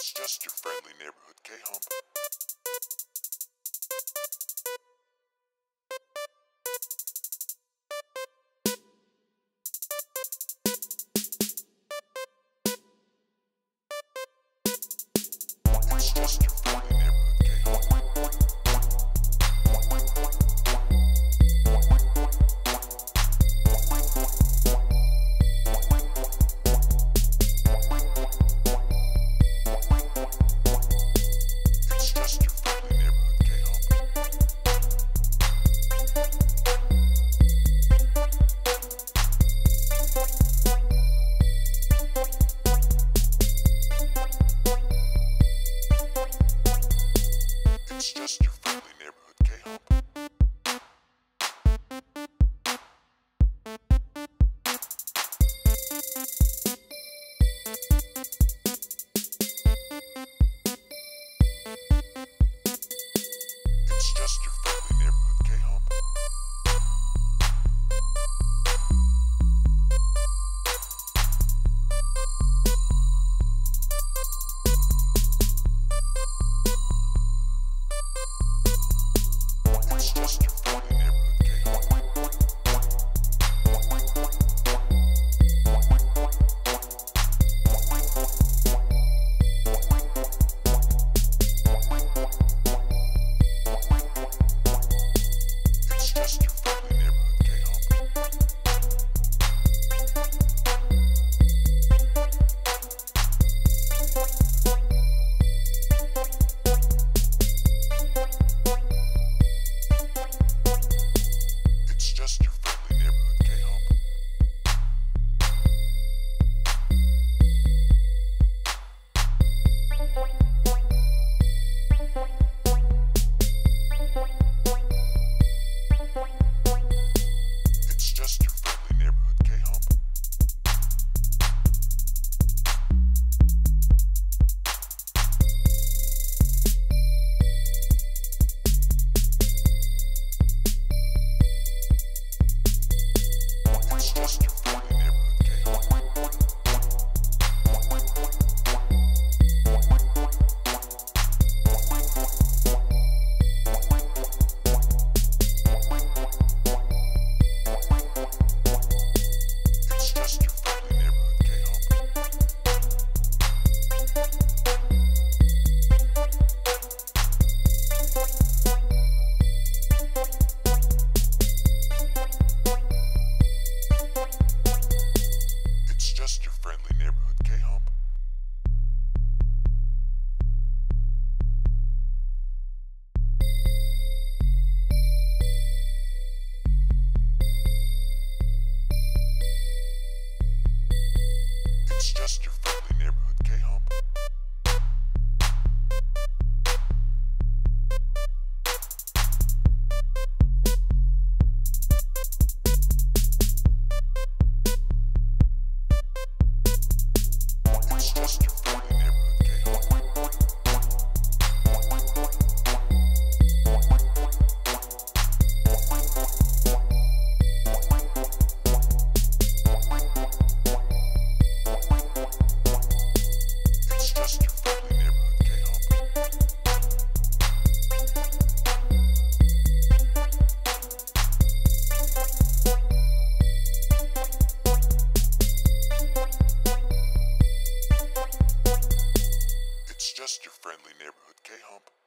It's just your friendly neighborhood K Hump. It's just your just your Just your friendly neighborhood K Hump. It's just your friendly neighborhood. your friendly neighborhood K Hump.